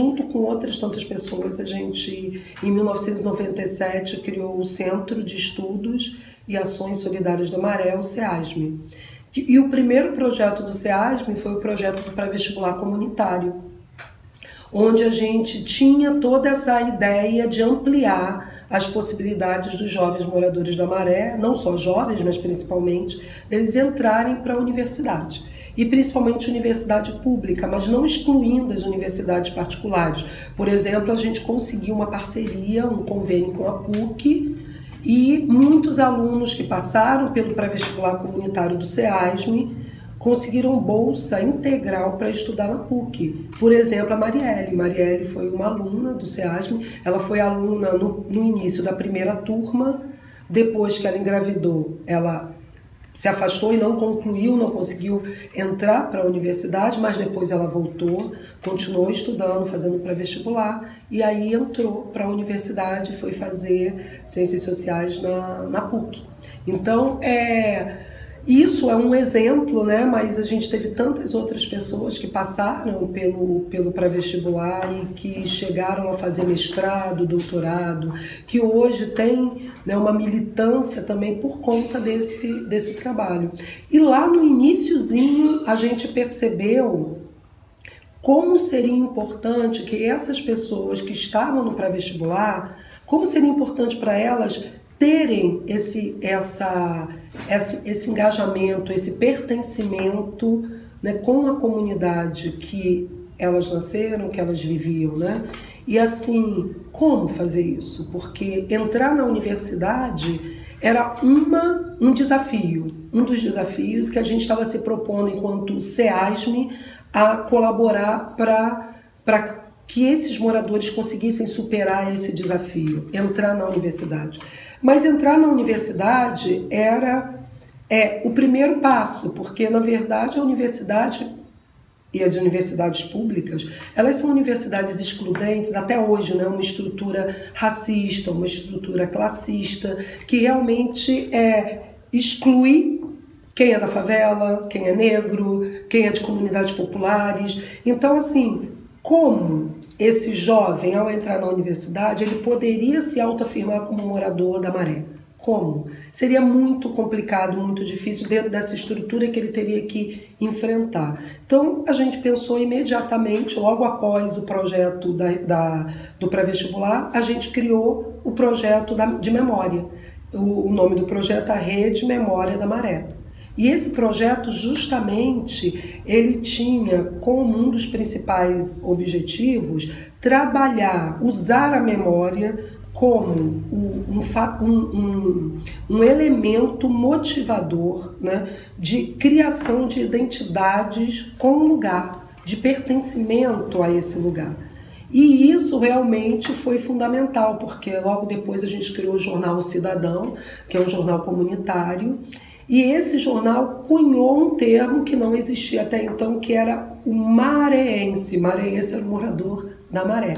outras tantas pessoas, a gente, em 1997, criou o Centro de Estudos e Ações Solidárias da Maré, o SEASME. E o primeiro projeto do SEASME foi o projeto do pré-vestibular comunitário, onde a gente tinha toda essa ideia de ampliar as possibilidades dos jovens moradores da Maré, não só jovens, mas principalmente, eles entrarem para a universidade. E principalmente universidade pública, mas não excluindo as universidades particulares. Por exemplo, a gente conseguiu uma parceria, um convênio com a PUC, e muitos alunos que passaram pelo pré-vestibular comunitário do SEASME conseguiram bolsa integral para estudar na PUC. Por exemplo, a Marielle. Marielle foi uma aluna do SEASME, ela foi aluna no, no início da primeira turma, depois que ela engravidou, ela se afastou e não concluiu, não conseguiu entrar para a universidade, mas depois ela voltou, continuou estudando, fazendo pré-vestibular e aí entrou para a universidade, foi fazer ciências sociais na, na PUC. Então, é isso é um exemplo, né? Mas a gente teve tantas outras pessoas que passaram pelo, pelo pré-vestibular e que chegaram a fazer mestrado, doutorado, que hoje tem né, uma militância também por conta desse, desse trabalho. E lá no iníciozinho a gente percebeu como seria importante que essas pessoas que estavam no pré-vestibular, como seria importante para elas terem esse, essa, esse, esse engajamento, esse pertencimento né, com a comunidade que elas nasceram, que elas viviam, né? E assim, como fazer isso? Porque entrar na universidade era uma, um desafio, um dos desafios que a gente estava se propondo enquanto SEASME a colaborar para que esses moradores conseguissem superar esse desafio, entrar na universidade. Mas entrar na universidade era é o primeiro passo, porque na verdade a universidade e as universidades públicas, elas são universidades excludentes até hoje, né? Uma estrutura racista, uma estrutura classista que realmente é exclui quem é da favela, quem é negro, quem é de comunidades populares. Então, assim, como esse jovem, ao entrar na universidade, ele poderia se autoafirmar como morador da maré. Como? Seria muito complicado, muito difícil dentro dessa estrutura que ele teria que enfrentar. Então, a gente pensou imediatamente, logo após o projeto da, da do pré-vestibular, a gente criou o projeto da, de memória. O, o nome do projeto é a Rede Memória da Maré. E esse projeto, justamente, ele tinha como um dos principais objetivos trabalhar, usar a memória como um, um, um, um, elemento motivador né, de criação de identidades com o lugar, de pertencimento a esse lugar. E isso realmente foi fundamental, porque logo depois a gente criou o Jornal Cidadão, que é um jornal comunitário, e esse jornal cunhou um termo que não existia até então, que era o mareense. Mareense era o morador da maré.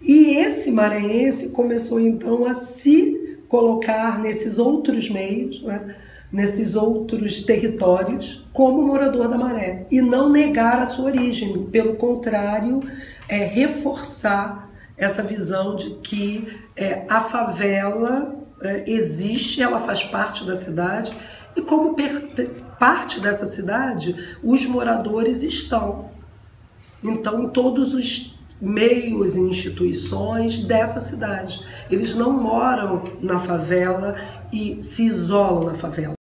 E esse mareense começou então a se colocar nesses outros meios, né? nesses outros territórios, como morador da maré. E não negar a sua origem, pelo contrário, é, reforçar essa visão de que é, a favela é, existe, ela faz parte da cidade e como parte dessa cidade, os moradores estão. Então, todos os meios e instituições dessa cidade. Eles não moram na favela e se isolam na favela.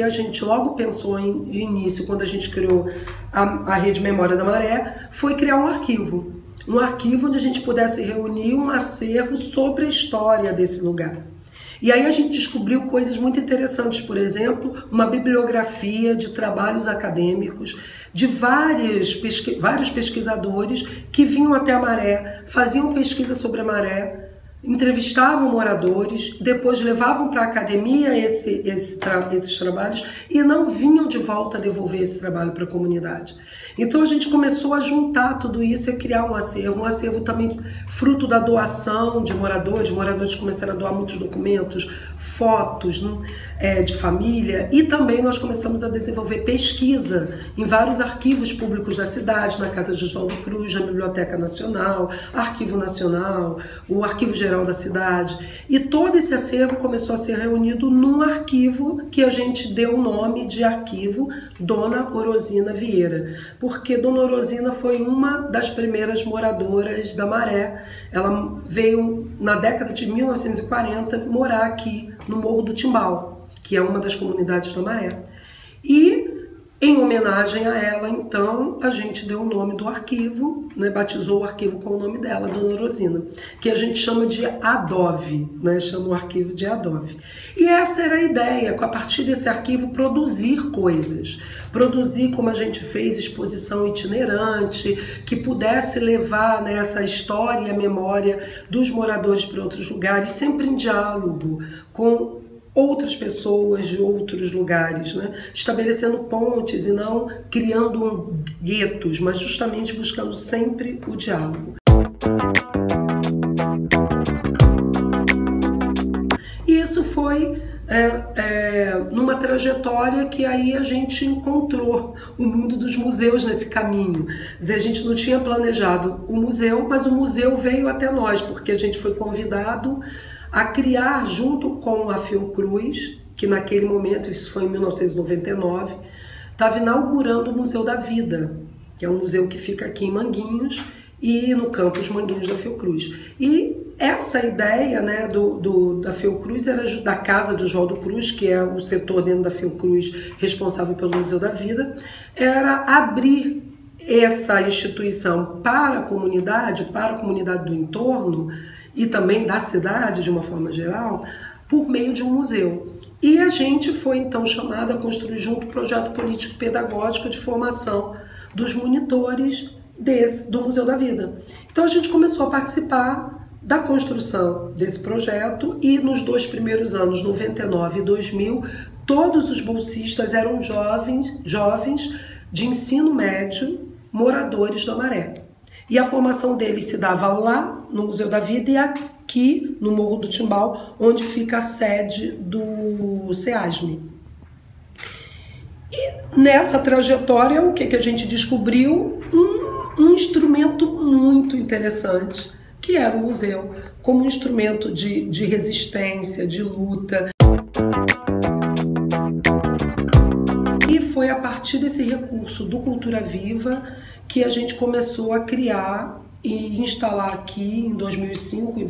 Que a gente logo pensou em início, quando a gente criou a, a Rede Memória da Maré, foi criar um arquivo um arquivo onde a gente pudesse reunir um acervo sobre a história desse lugar. E aí a gente descobriu coisas muito interessantes, por exemplo, uma bibliografia de trabalhos acadêmicos de pesqui vários pesquisadores que vinham até a maré, faziam pesquisa sobre a maré, entrevistavam moradores, depois levavam para a academia esse, esse tra esses trabalhos e não vinham de volta devolver esse trabalho para a comunidade. Então a gente começou a juntar tudo isso e criar um acervo, um acervo também fruto da doação de moradores, moradores começaram a doar muitos documentos, fotos né, é, de família. E também nós começamos a desenvolver pesquisa em vários arquivos públicos da cidade, na Casa de João Cruz, na Biblioteca Nacional, Arquivo Nacional, o Arquivo Geral da cidade. E todo esse acervo começou a ser reunido num arquivo que a gente deu o nome de arquivo Dona Orosina Vieira, porque Dona Orosina foi uma das primeiras moradoras da Maré. Ela veio na década de 1940 morar aqui no Morro do Timbal, que é uma das comunidades da Maré. E em homenagem a ela, então, a gente deu o nome do arquivo, né, batizou o arquivo com o nome dela, Dona Rosina, que a gente chama de Adove, né, chama o arquivo de Adove. E essa era a ideia, a partir desse arquivo produzir coisas, produzir como a gente fez exposição itinerante, que pudesse levar né, essa história e a memória dos moradores para outros lugares, sempre em diálogo com outras pessoas de outros lugares, né? estabelecendo pontes e não criando um guetos, mas justamente buscando sempre o diálogo. E isso foi é, é, numa trajetória que aí a gente encontrou o mundo dos museus nesse caminho. Dizer, a gente não tinha planejado o museu, mas o museu veio até nós, porque a gente foi convidado a criar junto com a Fiocruz, que naquele momento, isso foi em 1999, estava inaugurando o Museu da Vida, que é um museu que fica aqui em Manguinhos e no campus Manguinhos da Fiocruz. E essa ideia né, do, do, da Fiocruz era da Casa do João do Cruz, que é o setor dentro da Fiocruz responsável pelo Museu da Vida, era abrir essa instituição para a comunidade, para a comunidade do entorno, e também da cidade de uma forma geral, por meio de um museu. E a gente foi então chamado a construir junto o projeto político pedagógico de formação dos monitores desse, do Museu da Vida. Então a gente começou a participar da construção desse projeto e nos dois primeiros anos, 99 e 2000, todos os bolsistas eram jovens, jovens de ensino médio, moradores do Amaré. E a formação deles se dava lá no Museu da Vida e aqui no Morro do Timbal, onde fica a sede do SEASME. E nessa trajetória, o que, que a gente descobriu? Um, um instrumento muito interessante, que era o museu, como um instrumento de, de resistência, de luta. Partir desse recurso do Cultura Viva que a gente começou a criar e instalar aqui em 2005 e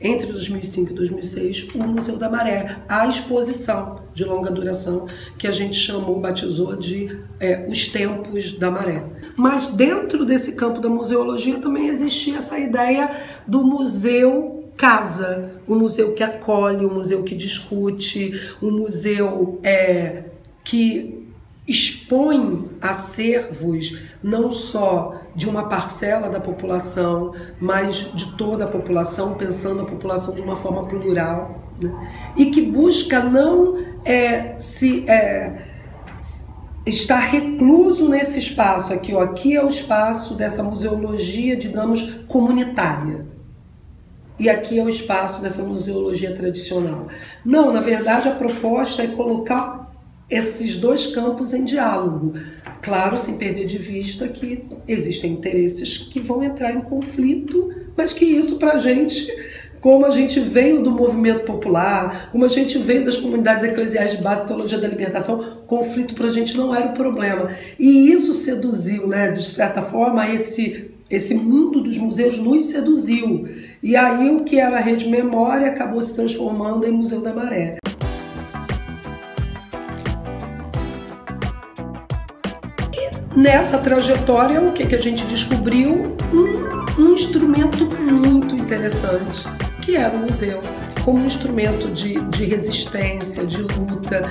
entre 2005 e 2006 o Museu da Maré, a exposição de longa duração que a gente chamou, batizou de é, Os Tempos da Maré. Mas dentro desse campo da museologia também existia essa ideia do museu casa, o museu que acolhe, o museu que discute, o museu é, que expõe acervos não só de uma parcela da população, mas de toda a população, pensando a população de uma forma plural, né? e que busca não é, se é, estar recluso nesse espaço aqui, ó, aqui é o espaço dessa museologia, digamos, comunitária. E aqui é o espaço dessa museologia tradicional. Não, na verdade, a proposta é colocar esses dois campos em diálogo. Claro, sem perder de vista que existem interesses que vão entrar em conflito, mas que isso para a gente, como a gente veio do movimento popular, como a gente veio das comunidades eclesiais de base teologia da libertação, conflito para a gente não era o problema. E isso seduziu, né, de certa forma, esse esse mundo dos museus nos seduziu. E aí o que era a Rede Memória acabou se transformando em Museu da Maré. Nessa trajetória, o que, que a gente descobriu? Um, um instrumento muito interessante, que era o museu, como um instrumento de, de resistência, de luta.